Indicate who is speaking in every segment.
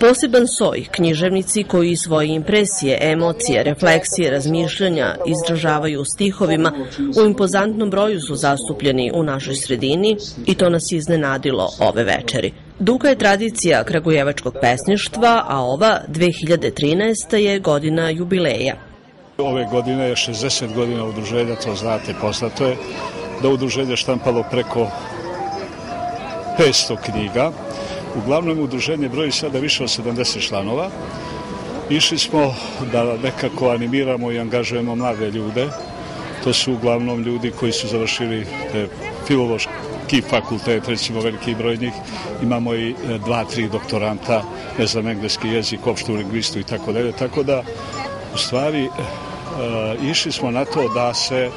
Speaker 1: Poseban soj, književnici koji svoje impresije, emocije, refleksije, razmišljanja izražavaju stihovima, u impozantnom broju su zastupljeni u našoj sredini i to nas iznenadilo ove večeri. Duga je tradicija kragujevačkog pesništva, a ova 2013. je godina jubileja.
Speaker 2: Ove godine je 60 godina udruženja, to znate, poznato je da udruženje štampalo preko 500 knjiga. Uglavnom udruženje broji sada više od 70 članova. Išli smo da nekako animiramo i angažujemo mlade ljude. To su uglavnom ljudi koji su završili te filološki fakultet, recimo veliki broj njih. Imamo i e, dva, tri doktoranta, ne znam, engleski jezik, opštu lingvistu i tako dalje. Tako da, u stvari, uh, išli smo na to da se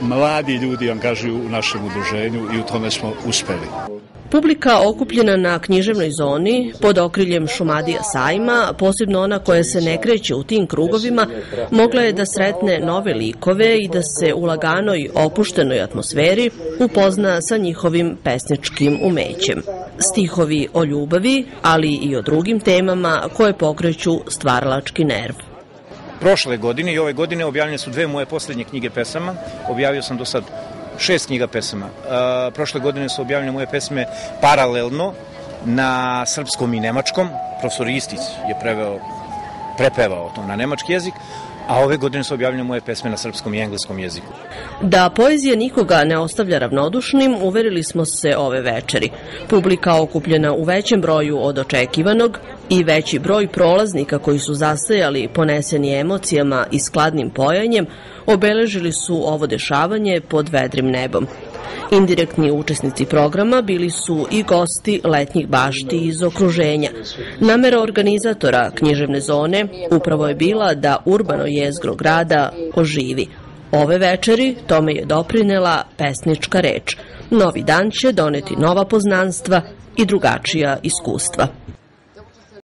Speaker 2: mladi ljudi angažuju u našem udruženju i u tome smo uspeli.
Speaker 1: Publika okupljena na književnoj zoni pod okriljem Šumadija sajma, posebno ona koja se ne kreće u tim krugovima, mogla je da sretne nove likove i da se u laganoj, opuštenoj atmosferi upozna sa njihovim pesničkim umećem. Stihovi o ljubavi, ali i o drugim temama koje pokreću stvaralački nerv
Speaker 3: prošle godine i ove godine objavljene su dve moje poslednje knjige pesama. Objavio sam do sad šest knjiga pesama. Uh, prošle godine su objavljene moje pesme paralelno na srpskom i nemačkom. Profesor Istić je preveo, prepevao to na nemački jezik, a ove godine su objavljene moje pesme na srpskom i engleskom jeziku.
Speaker 1: Da poezija nikoga ne ostavlja ravnodušnim, uverili smo se ove večeri. Publika okupljena u većem broju od očekivanog i veći broj prolaznika koji su zastajali poneseni emocijama i skladnim pojanjem obeležili su ovo dešavanje pod vedrim nebom. Indirektni učesnici programa bili su i gosti letnjih bašti iz okruženja. Namera organizatora književne zone upravo je bila da urbano jezgro grada oživi. Ove večeri tome je doprinela pesnička reč. Novi dan će doneti nova poznanstva i drugačija iskustva.